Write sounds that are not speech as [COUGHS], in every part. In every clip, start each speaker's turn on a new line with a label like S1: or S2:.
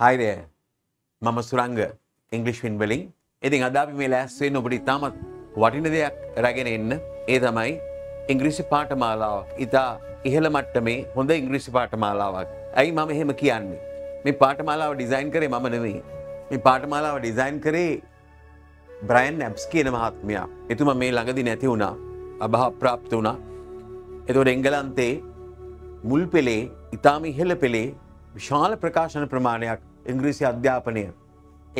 S1: හයිද මම සුරංග ඉංගලිෂ්වින් වලින්. ඉතින් අදාපි මේ ලෑස්වේ ඔබට ඉතාමත් වටින දෙයක් රැගෙන එන්න. ඒ තමයි ඉංග්‍රීසි පාටමාලාවක් ඉතා ඉහළ මට්ටමේ හොඳ ඉංග්‍රීසි පාටමාලාවක් ඇයි මම එහෙම කියන්නේ? මේ පාටමාලාව ඩිසයින් කරේ මම නෙවෙයි මේ පාටමාලාව ඩිසයින් කරේ බ්‍රයන් නැබ්ස් කියන මහත්මයා. එතුම මේ ළඟදි නැති වුණා. අභහ ප්‍රාප්ත වුණා. එතවට එංගලන්තේ මුල් පෙළේ ඉතාම ඉහළ පෙළේ විශාල ප්‍රකාශන ප්‍රමාණයක් ඉංග්‍රීසි අධ්‍යාපනය.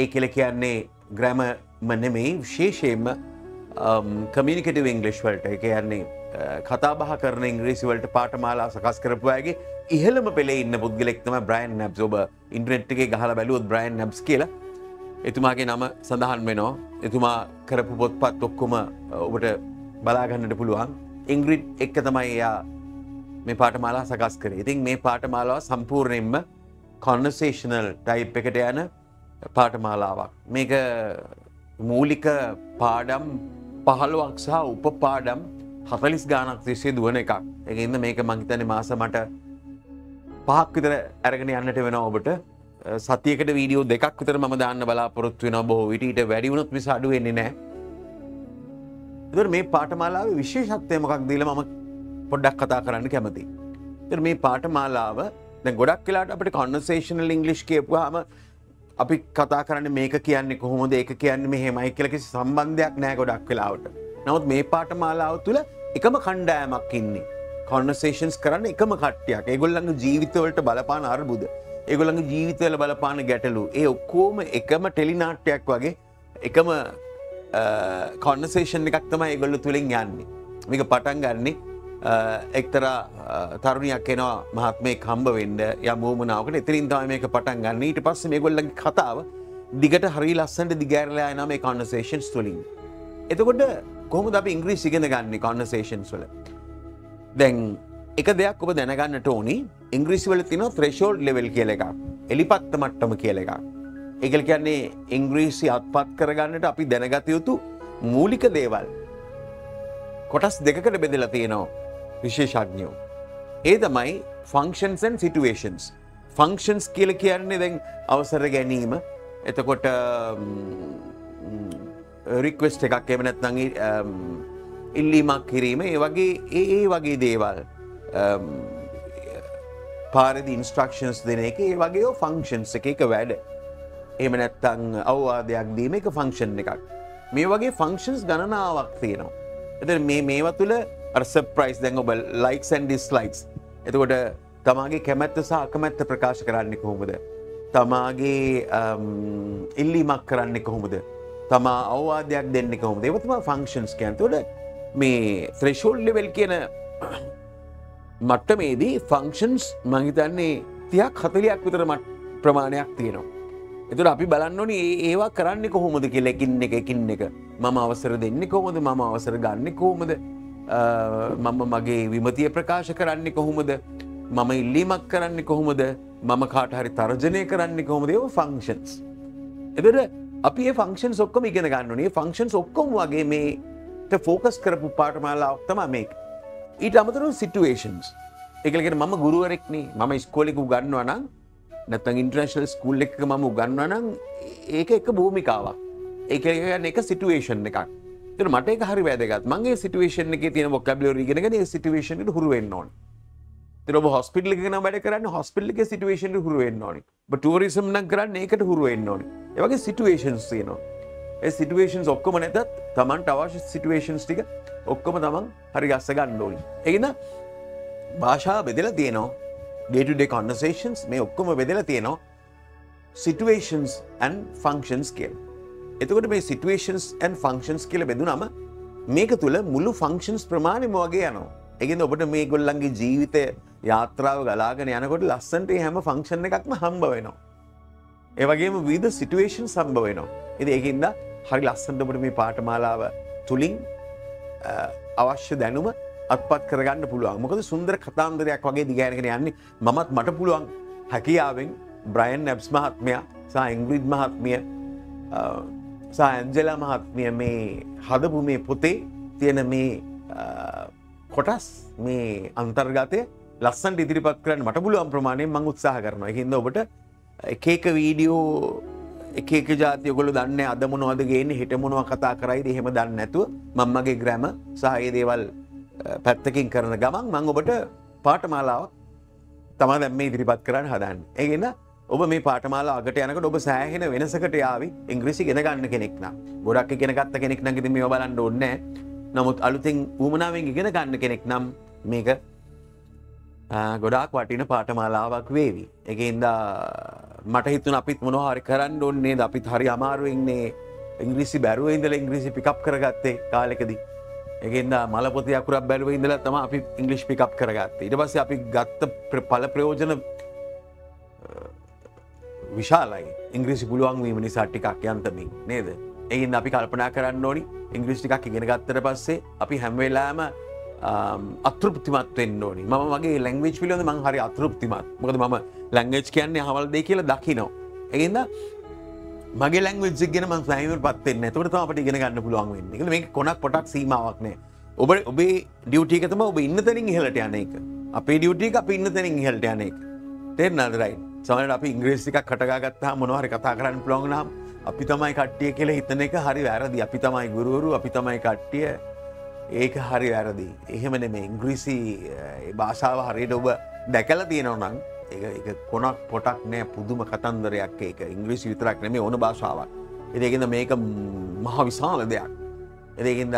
S1: ඒ කෙල කියන්නේ ග්‍රැම නෙමෙයි විශේෂයෙන්ම කමිනිකටව ඉංගලිෂ් වලට. එක යන්නේ කතාබහ කරන ඉංග්‍රීසිවලට පාටමාලා සකස් කරපුයගේ ඉහළම පෙළේ ඉන්න පුද්ගලෙක්තම බ්‍රයින් නැබ් ඔබ ඉන්ට්‍රෙට්ගේ ගහල බැලුවත් බ්‍රයින් නැබ්ස් කියලා. එතුමාගේ නම සඳහන් වෙනවා. එතුමා කරපු පොත්පත් ඔක්කොම ඔබට බලාගන්නට පුළුවන්. ඉංග්‍රිඩ් එක්ක තමයි එයා මේ පාටමාලා සකස් කර. ඉතින් මේ පාටමාලාව සම්පූර්ණයෙන්ම කොන්නසේෂනල් ටයිප් එකට යන පාටමාලාවක් මේක මූලික පාඩම් පහළුවක් සහ උප පාඩම් හතලිස් ගානක් තිස්සේ දුවන එකක්. එකඉන්න මේක මංහිතන මාස මට පහක් විතර ඇරගෙන යන්නට වෙන ඔබට. සතියකට වීඩියෝ දෙකක් විතර ම දාන්න බලාපොරොත්තු වෙන බොහෝ විට වැඩිවුණුත් විස අඩුවෙන්නේ නෑ මේ පාටමාලාව විශේෂත්වය මොකක් දීල මම පොඩ්ඩක් කතා කරන්න කැමති. මේ පාටමාලාව දැ ගොඩක් කියලාට අපට කොන්නසේෂනල් ඉංගලිෂ් කියපුවාම අපි කතා කරන්න මේක කියන්නේ කොහොමද ඒක කියන්න මෙහෙමයි කියලකි සම්බන්ධයක් නෑ ගොඩක් වෙලාවට. නවත් මේ පාටමාලාව තුළ එකම කණ්ඩෑමක් ඉන්නේ. කොන්නසේෂන්ස් කරන්න එකම කට්ටයක් ඒගොල්ලඟ ජීවිතවලට බලපාන අර්බුද. ඒගොළඟ ජීවිතවල බලපාන ගැටලු ඒ ඔක්කෝම එකම ටෙලිනාට්‍යයක් වගේ එකම කොන්නසේෂන් එකක් තම ඒගොල්ල තුළින් යන්නේ. මේක පටන් ගන්නේ එක්තරා තරුණයක් කෙනවා මහත්මේ කම්බ වෙන්ඩ යමූමනාවකට එතරින් තම මේක පටන් ගන්න ඊට පස්ස මේ ගොල්ලගේ කතාව දිගට හරි ලස්සට දිගෑරලා යන මේ කොන්නසේෂන්ස් තුළින්. එතකොට කොහොම ද ඉංග්‍රීසි ඉගෙන ගන්න කොන්නසේෂන්ස් වල. දැන් එක දෙයක් ඔබ දැනගන්නට ඕනි ඉංග්‍රීසිවල තින ත්‍රේෂෝල් ලෙවල් කියල එකක් එලිපත්ත මට්ටම කියල එකක්. එකල් කියන්නේ ඉංග්‍රීසි අත්පත් කරගන්නට අපි දැනගත යුතු මූලික දේවල් කොටස් දෙකට බෙදලා තියෙනවා විශේෂඥයෝ. ඒ තමයි ෆංක්ෂන්සන් සිටුවේෂන්ස් ෆංක්ෂන්ස් කියල කියන්නේ දැන් අවසර ගැනීම. එතකොට රික්වෙස්ට එකක් එමනැත්නඟ ඉල්ලීමක් කිරීම. ඒ වගේ ඒ ඒ වගේ දේවල් පාරදි ඉන්ස්ට්‍රක්ෂන්ස් දෙන එක ඒ වගේ ෆංක්ෂන්ස් එක එක වැඩ. එම නැත්තං අවවාදයක් දීම එක ෆංක්ෂන් එකක්. මේ වගේ ෆංක්ෂන්ස් ගණනාවක් තියෙනවා. එත මේ මේවා තුළ අර්සප්‍රයිස් දැන් ඔබ ලයික්සන් ඩිස්ලයික්ස් එතකොට තමාගේ කැමැත්ත සහ අකමැත්ත ප්‍රකාශ කරන්නේ කොහොමද? තමාගේ um, ඉල්ලීමක් කරන්නේ කොහොමද? තමා අවවාදයක් දෙන්න කොහොම දෙවතම ෆංක්ෂන්ස් කියන්තොට මේ ත්‍රෙශෝල් ලෙවල් කියන [COUGHS] මට්ටමේදී ෆංක්ෂන්ස් මහිතන්නේ තියක් හතලයක් විතර මට ප්‍රමාණයක් තියෙනවා. එතුට අපි බලන්න ඕනි ඒවා කරන්න කොහොමද කියලෙකින් එක එකින් එක. මම අවසර දෙන්න කොහොමද? මම අවසර ගන්න කොහොමද? මම මගේ විමතිය ප්‍රකාශ කරන්නේ කොහොමද? මම ඉල්ලීමක් කරන්න කොහොමද? මම කාට හරි තර්ජනය කරන්න කොහොමද? ඒව ෆංක්ෂන්ස්. එතට අපි ෆංක්ෂන් ඔක්කොම ඉගෙන ගන්නනේ ෆංක්ෂන්ස් ඔක්කොම වගේ මේට ෆෝකස් කරපු පාටමාලා ඔක්තම මේක. ඊට අමතරු සිටුවේෂන්ස් එකලකට මම ගුරුවරෙක්නේ මම ස්කෝලික උගන්නවා නම් නැත්තන් ඉන්ට්‍රේශල් ස්කූල් එක මම උගන්වනම් ඒක එක භූමිකාවක්. ඒක එක සිටුවේෂන් එකක්. තර මට හරි වැදගත්. මගේ සිටුවේෂන් එක තියන ොක්කබලෝ ගෙන සිටුවේෂන හරුවෙන් ඕන. තර හොස්පිටල් ගෙන වැඩ කරන්න හොස්පිල්ල එක සිටුවේෂන් හරුවෙන් ඕනි. ටරිසම් නම් කරන්න ඒකට හරුවෙන් ඕනි. ඒවගේ සිටුවේෂන්ස් තියනවා. ඒ සිටුවේෂන්ස් ඔක්කොම නැතත් තමන්ට අවශ්‍ය සිටුවේෂන්ස් ටික ඔක්කොම තමන් හරි ගස්ස ගන්න ඕනි. එහිද භාෂා බෙදල තියනවා. ඩේටඩේ කොන්නසේෂන්ස් මේ ඔක්කොම බෙදල තියනවා. සිටුවේෂන්ස් ඇන් ෆංක්ෂන්ස් කියල්. එතකොට මේ සිටුවේෂන්ස් ඇන් ෆංක්ෂන්ස් කියල බෙදුනම මේක තුළ මුළු ෆංක්ෂන්ස් ප්‍රමාණය මෝගේ යනවා. එගෙන ඔබට මේ ගොල්ලන්ගේ ජීවිතය යාත්‍රාව ගලාගෙන යනකොට ලස්සන්ට හැම ෆංක්ෂණ එකක්ම හම්බ වෙනවා. ඒවගේම විද සිටුවේෂන් සම්බ වෙනවා. එති ඒකින්ද හරි ලස්සන්ටබට මේ පාටමාලාව තුළින් අවශ්‍ය දැනුම අත්පත් කරගන්න පුළුවන් මොකද සුන්දර කතාන්දරයක් වගේ දිගෑනගෙන යන්නේ මමත් මට පුළුවන් හැකියාවෙන් බ්‍රයන් නැබ්ස් මහත්මයා සහ ඉංග්‍රිඩ් මහත්මිය සඇන්ජලා මහත්මිය මේ හදපු මේ පොතේ තියෙන මේ කොටස් මේ අන්තර්ගතය ලස්සන් ඉදිරිපත් කරන්න මට පුළුවන් ප්‍රමාණය මං උත්සාහ කරනවා හිද ඔබට එකක වීඩියෝ එක ජාතියකොල දන්න අදමනොද ගෙන හිටමොනව කතා කරයි එහෙම දන්න නැතුව මංමගේ ග්‍රෑම සහයේ දේවල් පැත්තකින් කරන ගමන් මං ඔබට පාටමාලාවක් තම දැම්ම ඉදිරිපත් කරන්න හදන්න. ඒගන්න ඔබ මේ පාටමාලා අගට යනකට ඔබ සෑහෙන වෙනසකට යාව. ඉංග්‍රිසි ගෙන ගන්න කෙනෙක්න ගොඩක් ගෙනගත්ත කෙනෙක් නගති මේ බලන්න ඔන්න නමුත් අලුතින් ූමනාවෙන් ඉගෙන ගන්න කෙනෙක් නම් මේක ගොඩාක් වටින පාටමාලාවක් වේවි. එකන්ද මට හිතුන අපිත් මොනහරි කරන්න ඔන්නේ ද අපිත් හරි අමාරුවෙන්නේ ඉංග්‍රිසි බැරුව ඉඳල ඉංග්‍රිසි පිකප් කරගත්තේ කාලෙකදී. එකෙන්ද මලපොති අකුරක් බැලුව ඉඳල තම අපි ඉංගලිෂ් පිකප් කරගත්ත. ඉට පස්ස අපි ගත්ත පල ප්‍රයෝජන විශාලයි. ඉංග්‍රිසි පුළුවන් වීම නිසා ටිකක් යන්තමින් නේද? එයින් අපි කල්පනා කරන්න ඕනි ඉංග්‍රිස්ටිකක් ඉගෙන ගත්තර පස්සේ අපි හැම්වෙලාම අතෘප්තිමත් වෙන්න ඕනි. ම මගේ ලැංවේච් පිලියොද මං හරි අතෘප්තිමත්. මොකද මම ලැංගේච් කියන්නේ හවල් දෙ කියල දකිනෝ එගද මගේ ලැංවෙජ් ගෙන ම සෑම පත්වෙන්න තුට අපට ඉගෙන ගන්න පුළුවන් වෙන්න. මේ කොනක් පොටක් සීමාවක්නෑ ඔබ ඔබේ ඩියවටිකතම ඔබ ඉන්න තැනින් හලට යන එක. අපේ ඩියවටික අප ඉන්න තැනින් හලට යන එක. තෙර නදරයි සමට අපි ඉංග්‍රේසික කටගත්තා මොනහරි කතා කරන්න පුළොන්නම් අපි තමයි කට්ටිය කියල හිතන එක හරි වැරදි. අපි තමයි ගුරුවරු අපි තමයි කට්ටිය. ඒක හරි වැරදි. එහෙම නෙමේ ඉංග්‍රීසි භාෂාව හරියට ඔබ දැකල තියෙනව නම් ඒ කොනක් පොටක් නෑ. පුදුම කතන්දරයක් ඒක. ඉංග්‍රීසි විතරක් නෙමේ ඕන භාෂාවක්. එදකිද මේක මහ විශාල දෙයක්. එදකින්ද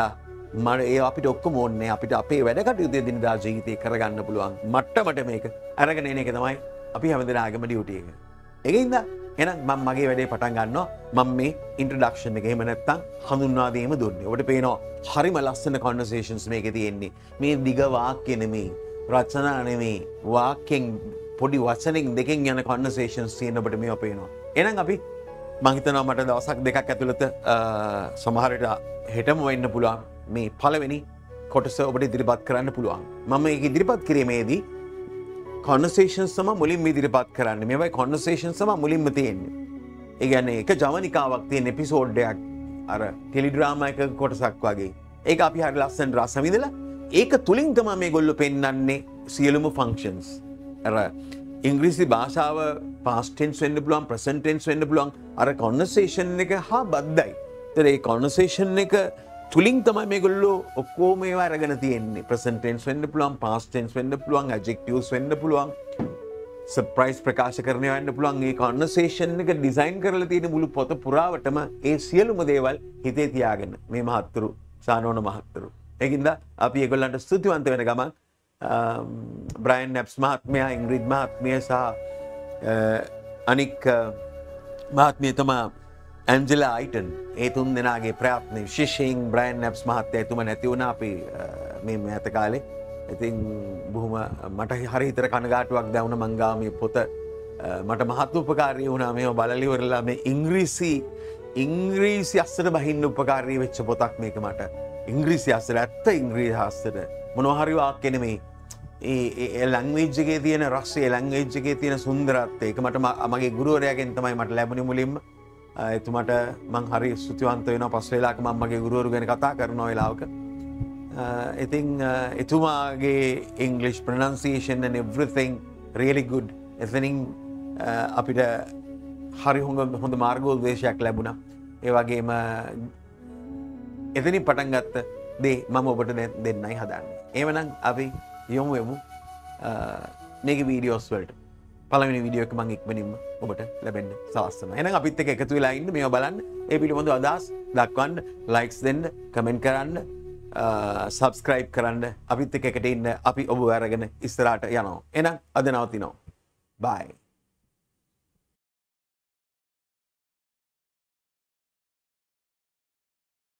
S1: මට ඒ අපිට ඔක්ක මෝන්නේ අපිට අපේ වැඩකට යුදේ දිනිදා ජීවිතය කරගන්න පුළුවන්. මට්ටමට මේක අරගෙන එන එක තමයි අපි හැමදෙනගම ඩියුටිය එක. එකඉද එන මං මගේ වැඩේ පටන් ගන්න මං මේ ඉන්ට්‍රඩක්ෂන් එක හෙම නැත්තං හඳුන්වාදීම දුන්නේ. ඔට පේනවා හරිම ලස්සන කොන්වර්සේෂන්ස් මේක තියෙන්නේ. මේ දිග වාක්‍ය නෙමේ රචනා නෙමේ වාක්‍යෙන් පොඩි වචනෙන් දෙකෙන් යන කොන්වර්සේෂන්ස් තියෙනට මේ අපේනවා එනම් අපි මහිතනවා මට දවසක් දෙකක් ඇතුළත සමහරට හෙටම වෙන්න පුළුවන් මේ පලවෙනි කොටස ඔබට ඉදිරිපත් කරන්න පුළුවන්. මම ඒ ඉදිරිපත් කිරීමේදී කොන්නසේෂන් සම මුලින් ඉදිරිපත් කරන්න. මේවයි කොන්නසේෂන් සම මුලින්ම තියෙන්නේ. ඒගැන එක ජවනිකාවක් තියෙන් එපිසෝඩ්ඩයක් අර ටෙලිඩ්‍රාම එක කොටසක් වගේ. ඒ අපි හරි ලස්සන් රසවිදල ඒක තුළින් තම මේ ගොල්ල පෙන්න්නන්නේ සියලුම ෆංක්ෂන්ස් ඇර ඉංග්‍රීසි භාෂාව පාස්ටෙන්ස් වෙන්න පුළුවන් ප්‍රසන්ටෙන්ස් වෙන්න පුළුවන්. අර කොන්නසේෂන් එක හා බද්දයි. තරේ කොන්නසේෂන් එක තුළින් තමයි මේගොල්ලෝ ඔක්කෝ මේ අරගෙන තියෙන්නේ ප්‍රසන්ටෙන්ස් වෙන්න පුළුවන් පාස්ටෙන්ස් වෙන්න පුළුවන් ඇජෙක්ටස් වෙන්න පුළුවන් සප්‍රයිස් ප්‍රකාශ කරනය වන්න පුළුවන් ඒ කොන්නසේෂන් එක ඩිසයින් කරල තියෙන මුළු පොත පුරාවටම ඒ සියලුම දේවල් හිතේ තියාගෙන මේ මහත්තුරු සානෝන මහත්තුරු. එකින්ද අපි ඒගොල්ලන්ට ස්තුතිවන්ත වෙන ගමන් බ්‍රයින් නැප්ස් මහත්මයා ඉංග්‍රිඩ් මහත්මිය සහ අනික් මහත්මිය තමා ඇන්ජලා අයිටන්. ඒ තුන් දෙනාගේ ප්‍රාත්නය ශිෂයෙන් බ්‍රයින් නැප්ස් මහත්තය ඇතුම නැතිවුණ අපි මේ ඇත කාලේ. ඉතින් බොහොම මට හරිතර කනගාටුවක් දැවුණ මංගාමය පොත මට මහත් උපකාරී වුණා. මේ බලලිවරලා මේ ඉංග්‍රීසි ඉංග්‍රීසි අස්සට බහින්න උපකාරී වෙච්ච පොතක් මේක මට. ඉංග්‍රීසි අස්සර ඇත්ත ඉංග්‍රී හස්සට මොනොහරිවාක් කෙනෙමේ ඒ ලංවේජ්ජගේ තියෙන රස්සේ ලංවේජ්ජගේ තියෙන සුන්දරත්තේ එක මට මගේ ගුරුවරයාගෙන් තමයි මට ලැබුණි මුලින්ම. එතුමට මං හරි ස්තුතිවන්ත වෙන පස් වෙලාක මංමගේ ගුරුවරු ගැන කතා කරන වෙලාවක. ඉතිං එතුමාගේ ඉංගලිෂ් ප්‍රනන්සේෂන් එවරිතිං රේලි ගුඩ් එතනින් අපිට හරි හොඟ හොඳ මාර්ගෝදේශයක් ලැබුණ. ඒවගේම එතනින් පටන්ගත්ත දේ මම ඔබට දෙන්නයි හදන්න. ඒවනම් අපි යොමුයමු මේක වීඩියෝස්වලට පලවෙනි විඩියෝක මං ඉක්මනින්ම ඔබට ලැබෙන්න්න සවස්සන එන අපිත් එක එකතු වෙලා ඉන්න මේ බලන්න. ඒ පිළිබඳු අදස් දක්වන්න ලයික්ස් දෙන්න කමෙන්ට් කරන්න සබස්ක්‍රයිබ් කරන්න. අපිත් එක එකට ඉන්න අපි ඔබ වැරගෙන ඉස්තරාට යනවා. එනම් අද නවතිනෝ බයි.